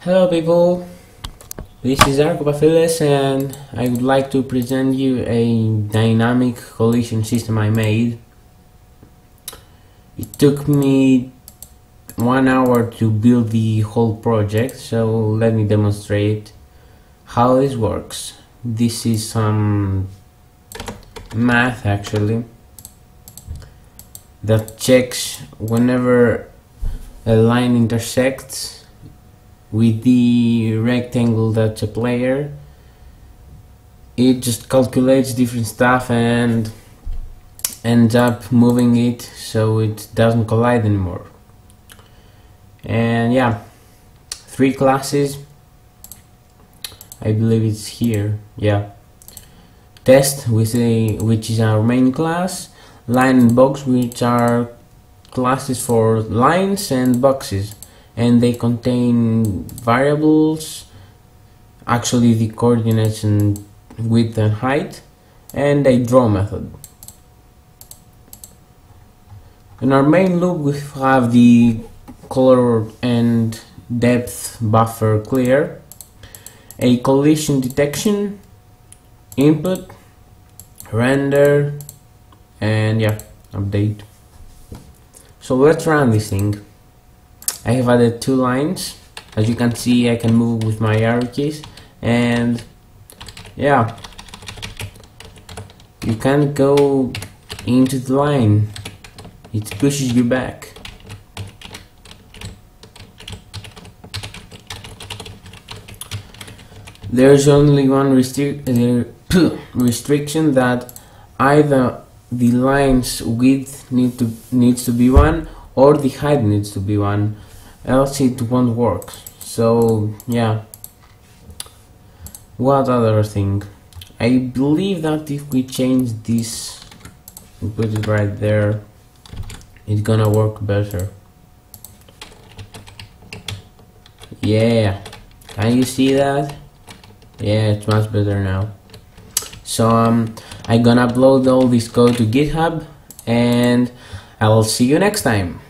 Hello people, this is Zarko Zarkopafilis and I would like to present you a dynamic collision system I made. It took me one hour to build the whole project so let me demonstrate how this works. This is some math actually that checks whenever a line intersects with the rectangle that's a player. It just calculates different stuff and ends up moving it so it doesn't collide anymore. And yeah three classes. I believe it's here. Yeah test with a which is our main class line and box which are classes for lines and boxes. And they contain variables actually the coordinates and width and height and a draw method. In our main loop we have the color and depth buffer clear a collision detection input render and yeah update. So let's run this thing. I have added two lines. As you can see I can move with my arrow keys. And yeah. You can't go into the line. It pushes you back. There's only one restrict uh, restriction that either the line's width need to needs to be one or the height needs to be one else it won't work. So yeah. What other thing? I believe that if we change this and put it right there it's gonna work better. Yeah. Can you see that? Yeah it's much better now so um, I'm gonna upload all this code to github and I will see you next time